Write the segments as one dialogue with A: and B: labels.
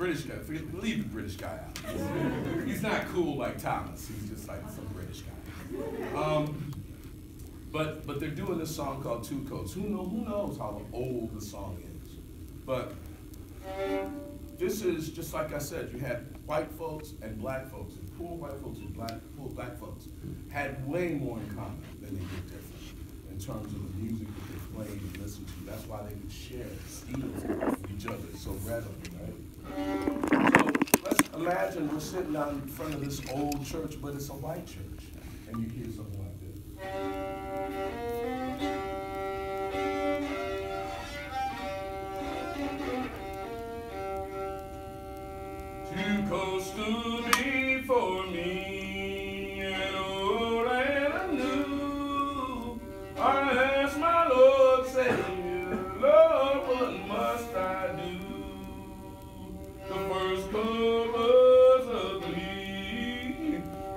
A: British guy. Forget, leave the British guy out. He's not cool like Thomas. He's just like some British guy. Um, but but they're doing this song called Two Coats. Who know who knows how old the song is? But this is just like I said. You had white folks and black folks, and poor white folks and black poor black folks had way more in common than they did different in terms of the music that they played and listened to. That's why they could share, steal from each other so readily, right? Imagine we're sitting down in front of this old church, but it's a white church, and you hear something like this. Coats stood before me,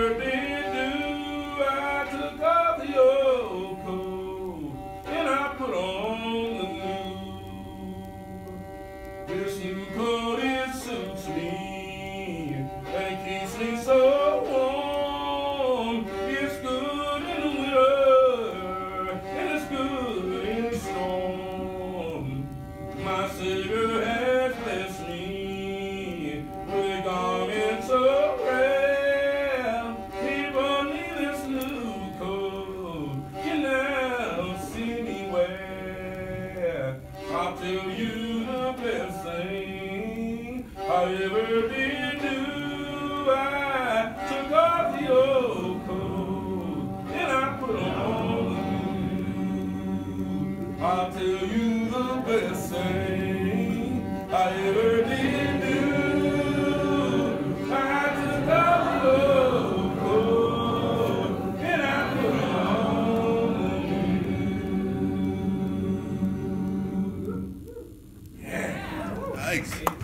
A: I I'll tell you the best thing I ever did do. I took off the old coat and I put on the new. I'll tell you the best thing I ever did
B: Nice.